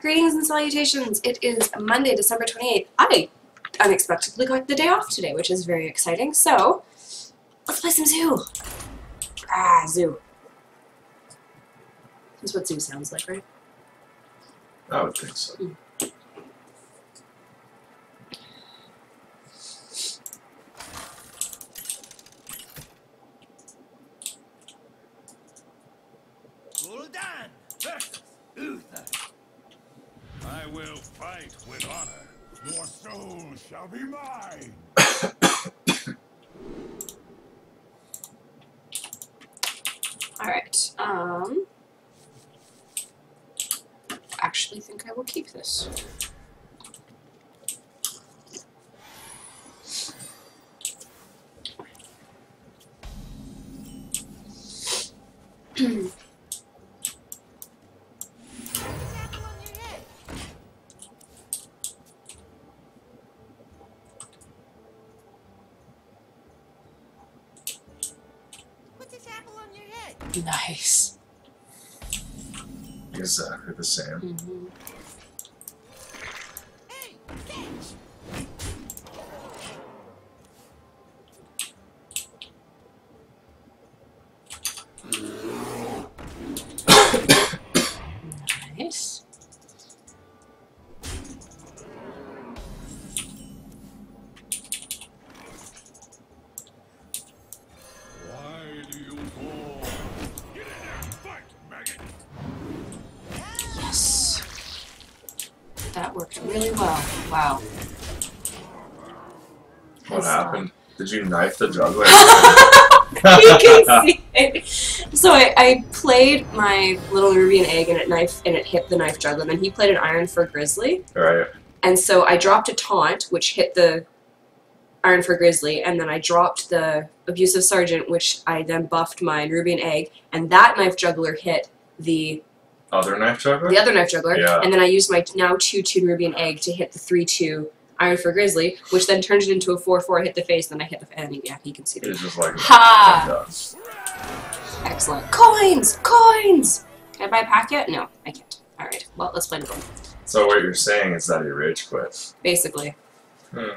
Greetings and salutations. It is Monday, December 28th. I unexpectedly got the day off today, which is very exciting. So, let's play some Zoo. Ah, Zoo. That's what Zoo sounds like, right? I would think so. Gul'dan shall be mine. Alright, um... actually think I will keep this. Nice. Exactly the same. hmm worked really well. Wow. What uh, happened? Did you knife the juggler? you can see it. So I, I played my little nerubian egg and it knife and it hit the knife juggler. Then he played an ironfur grizzly, right. and so I dropped a taunt which hit the ironfur grizzly, and then I dropped the abusive sergeant which I then buffed my nerubian egg, and that knife juggler hit the Other knife juggler? the other knife juggler, Yeah. and then I used my now two two nerubian egg to hit the three two ironfur grizzly, which then turns it into a four four. Hit the face, then I hit the and yeah, he conceded. It's just like Ha! like Excellent. Coins! Coins! Can I buy a pack yet? No, I can't. Alright, well, let's play the game. So what you're saying is that he rage quit. Basically, Hmm.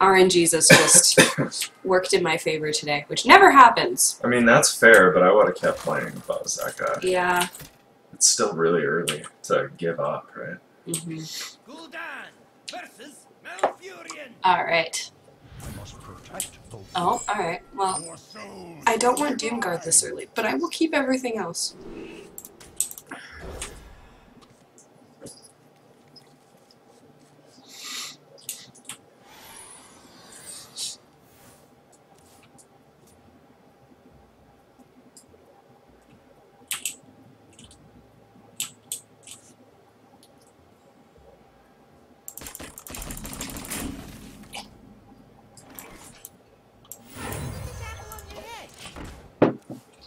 RNGesus just worked in my favor today, which never happens. I mean that's fair, but I would have kept playing if I was that guy. Yeah. It's still really early to give up, right? hmm versus Malfurion. Alright. I must protect those. Oh, alright. Well, I don't want be Doomguard this early, but I will keep everything else.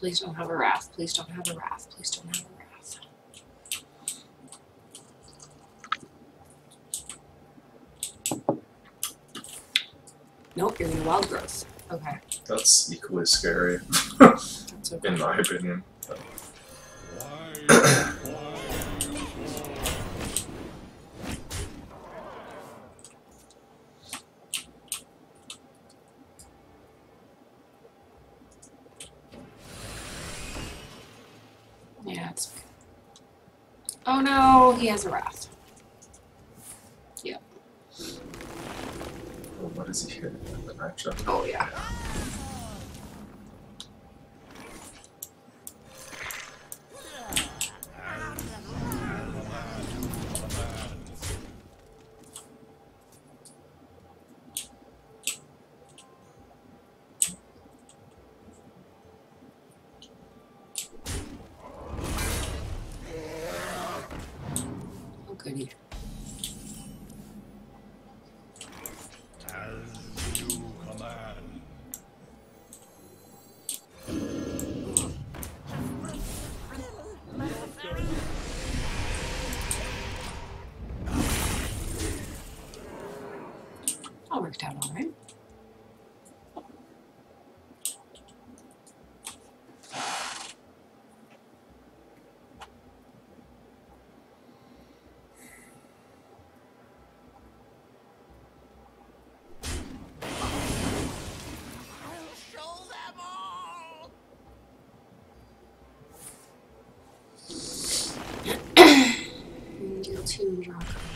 Please don't have a wrath. Please don't have a wrath. Please don't have a wrath. Nope, you're gonna wild growth. Okay, That's equally scary, that's okay. in my opinion. Oh no, he has a wrath. Well, what is he hitting the? Oh yeah. Caroline. Guillotine rock.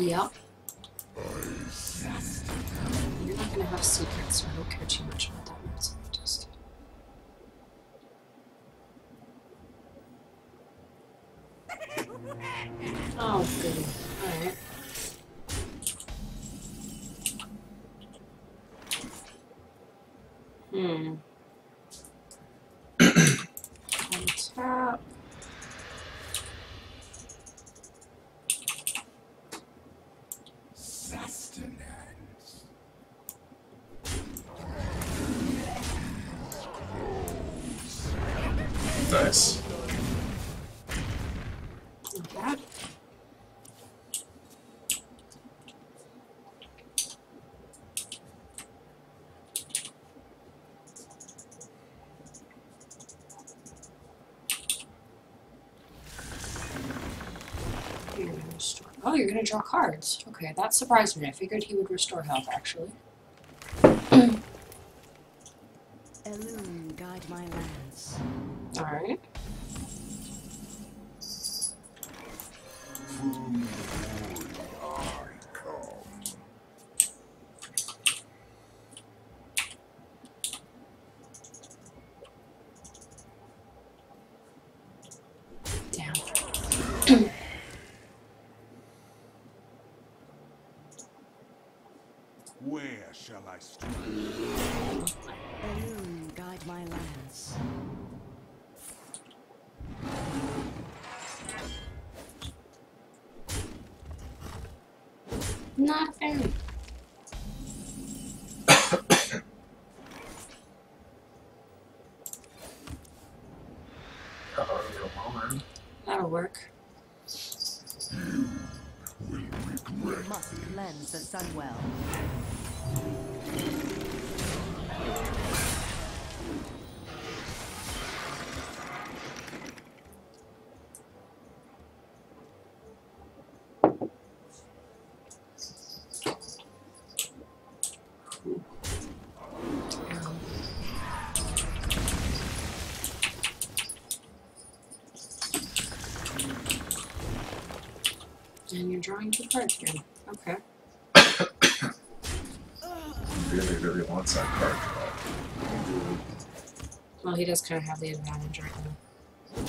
Yep. You're not gonna have secrets, so I don't care too much about that one. So I just. Oh, goody. Alright. Hmm. On tap. Sustenance. Nice. Not bad. You're gonna restore- Oh, you're gonna draw cards. Okay, that surprised me. I figured he would restore health actually. Elune, guide my lands. Alright. From the void I come. Damn. Where shall I strike? Elune, guide my lands. Nothing. Uh-oh, come on. That'll work. Will You regret must cleanse the Sunwell. And you're drawing two cards again. Okay. Really, really wants that card draw. Uh, well, he does kind of have the advantage right now.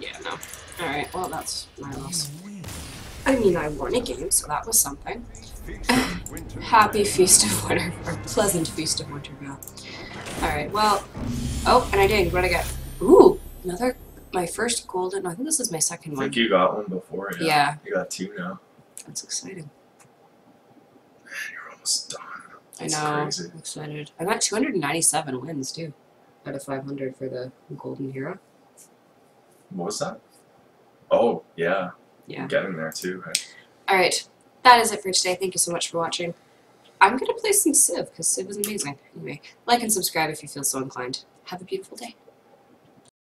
Yeah, no. Alright, well, that's my loss. I mean, I won a game, so that was something. feast of winter. Happy Feast of Winter, or pleasant Feast of Winter now. Alright, well. Oh, and I did. What'd I get? Ooh, another. My first golden. I think this is my second I one. think you got one before, yeah. Yeah. You got two now. That's exciting. Man, you're almost done. I know. crazy. I'm excited. I got 297 wins too, out of 500 for the Golden Hero. What was that? Oh, yeah. Yeah. Getting there too. right? All right, that is it for today. Thank you so much for watching. I'm gonna play some Civ because Civ is amazing. Anyway, like and subscribe if you feel so inclined. Have a beautiful day.